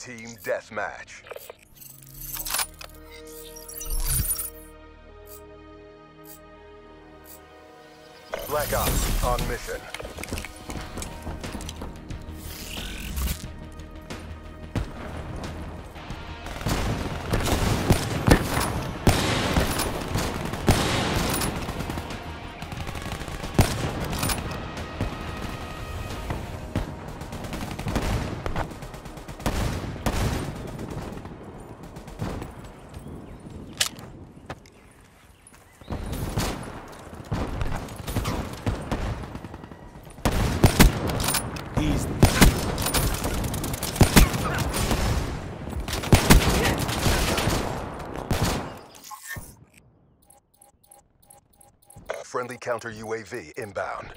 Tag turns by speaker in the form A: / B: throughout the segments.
A: Team Deathmatch. Black Ops on mission. Friendly counter UAV inbound.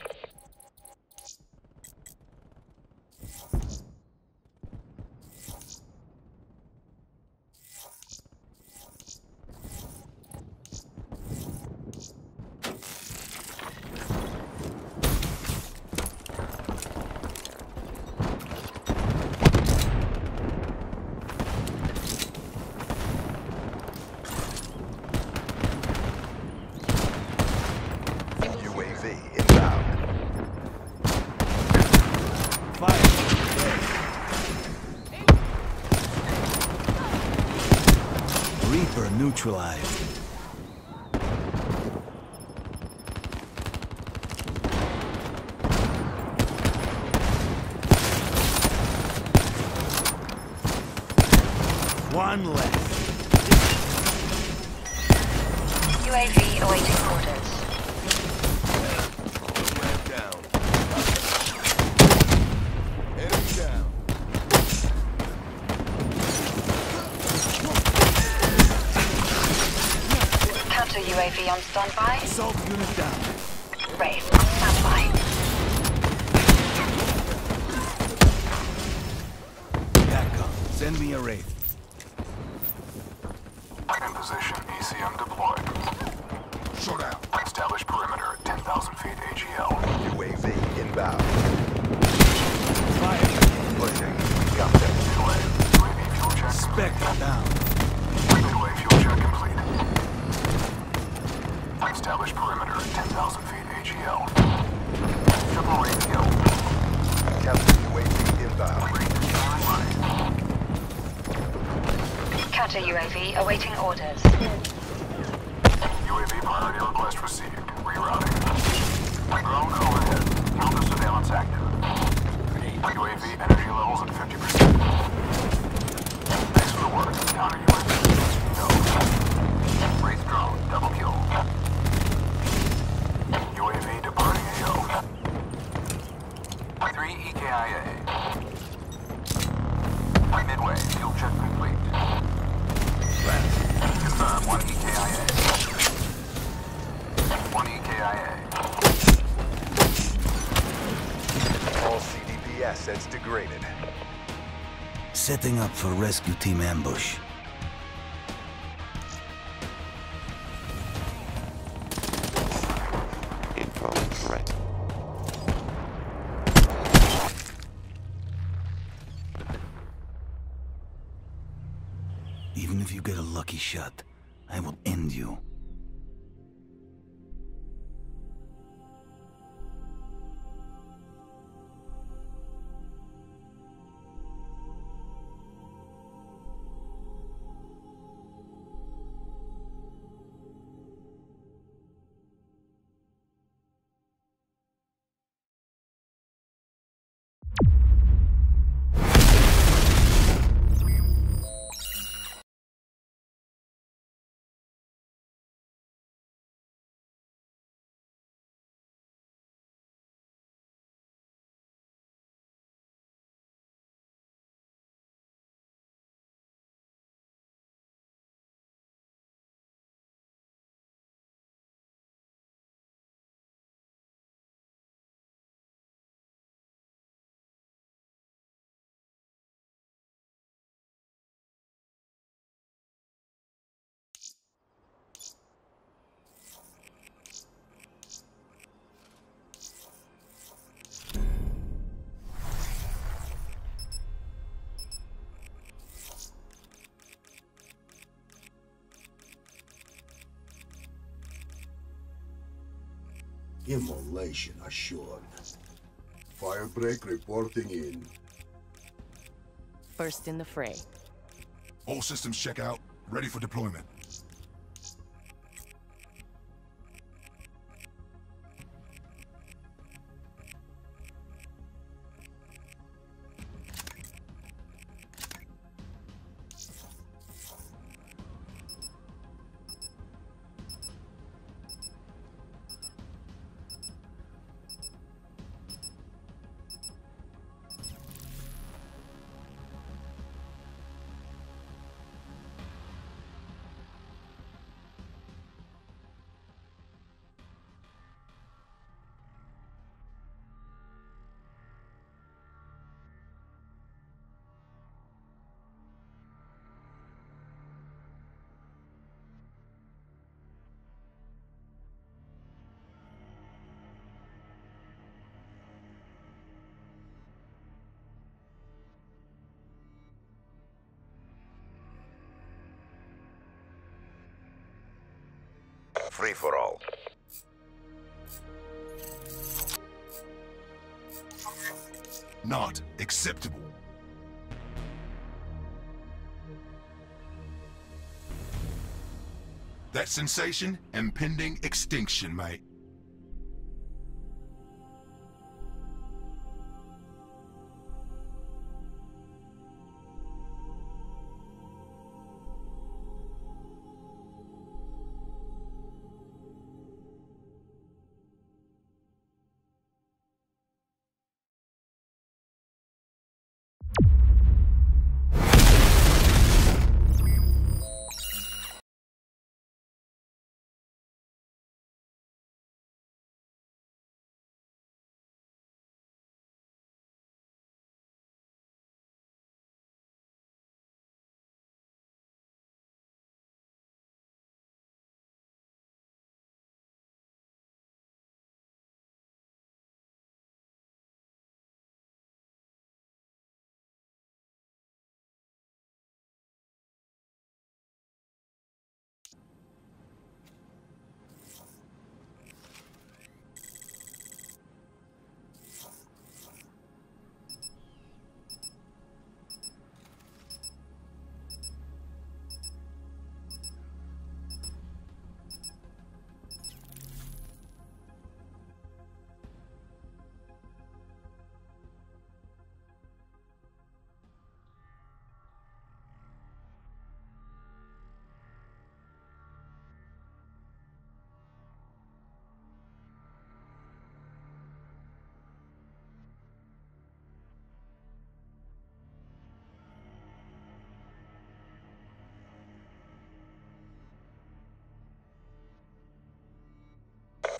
A: UAV inbound.
B: Fire. Reaper neutralized. One left.
C: UAV awaiting orders.
A: Man down. Enemy down.
C: Counter UAV on standby.
B: Assault unit down.
C: Wraith on standby.
B: Backup. Send me a wraith.
D: In position, ECM deployed. Showdown. Establish perimeter at 10,000 feet AGL.
A: UAV inbound.
B: Fire.
A: Pushing. Got them.
D: Midway. UAV fuel check.
B: Spectre down.
D: Midway fuel check complete. Establish perimeter at 10,000 feet AGL. Triple radio.
A: Counter UAV inbound.
C: Counter UAV awaiting orders.
D: UAV priority request received. Rerouting. Drone overhead. Counter surveillance active. UAV energy levels at 50%. Thanks for the work. Counter UAV. 3 EKIA. Midway. Fuel check complete. Confirm 1 EKIA. 1 EKIA.
A: All CDP assets degraded.
B: Setting up for rescue team ambush. Even if you get a lucky shot, I will end you.
E: Immolation assured. Firebreak reporting in.
F: First in the fray.
G: All systems check out. Ready for deployment.
H: Free for all.
G: Not acceptable. That sensation? Impending extinction, mate.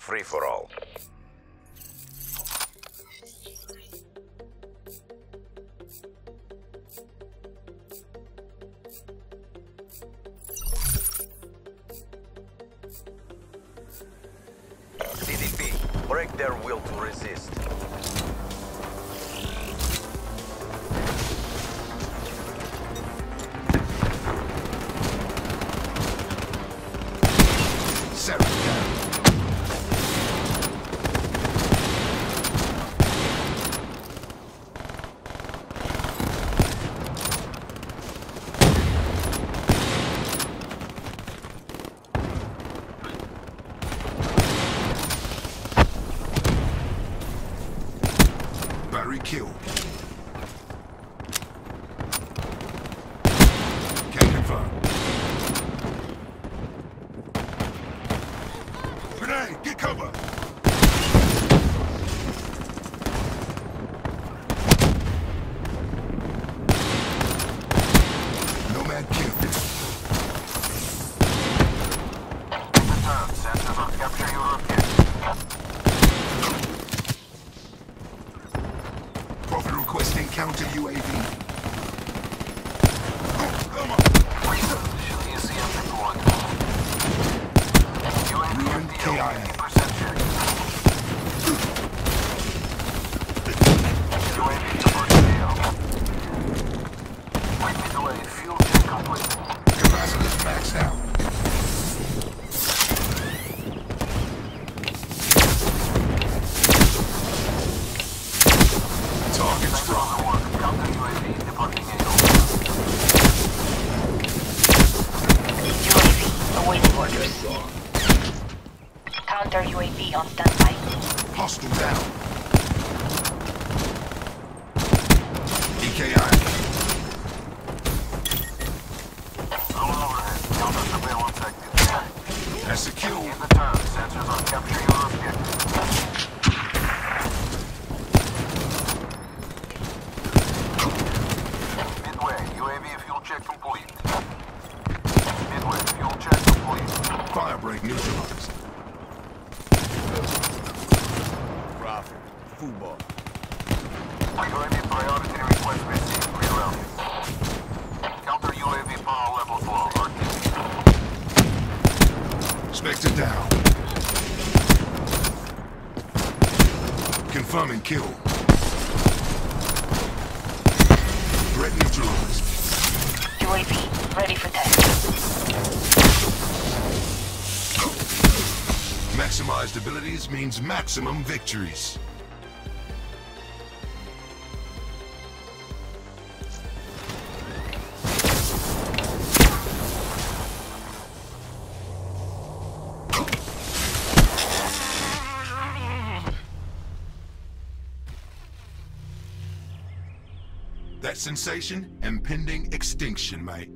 H: Free for all. CDP, break their will to resist.
G: Settle counter UAV on
C: standby.
G: Hostile down. Confirming kill. Threat neutralized.
C: UAV ready for test.
G: Maximized abilities means maximum victories. Sensation, impending extinction, mate.